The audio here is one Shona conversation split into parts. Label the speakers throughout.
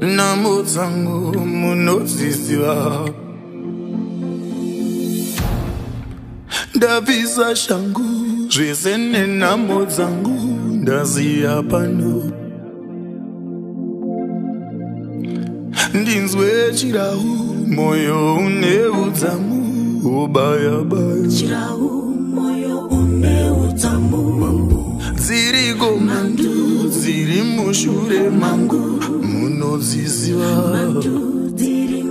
Speaker 1: namo tsango munodziziva ndabvisa shangu zvese nenhamo dzangu ndaziya pano ndinzwe chirau mwoyo une udzamu ubayabayadziriko mandu dziri mushure mangu vanozviziva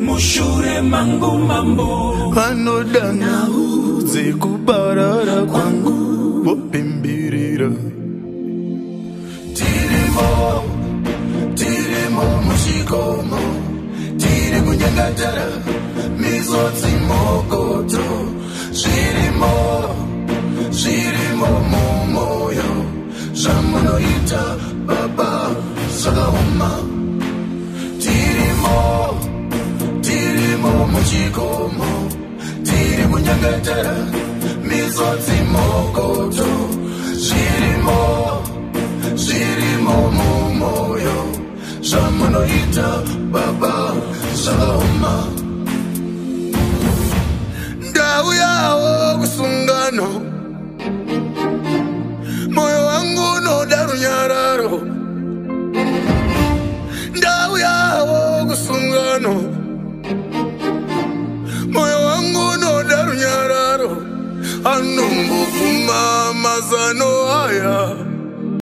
Speaker 1: mushure mangu mambo vanodana dzekubarara kwangu vopembirira tirimo tirimo muchikomo tiri kunyangatara mizodzi mokoto
Speaker 2: zvirimo zvirimo mumoyo zvamunoita baba zvakaoma so
Speaker 1: nyengetera misotsi mokoto zvirimo zvirimo mumoyo
Speaker 2: zvamunoita baba zvauma ndauyawo kusungano moyo wangu unoda runyararo ndauyawo kusungano Mama za no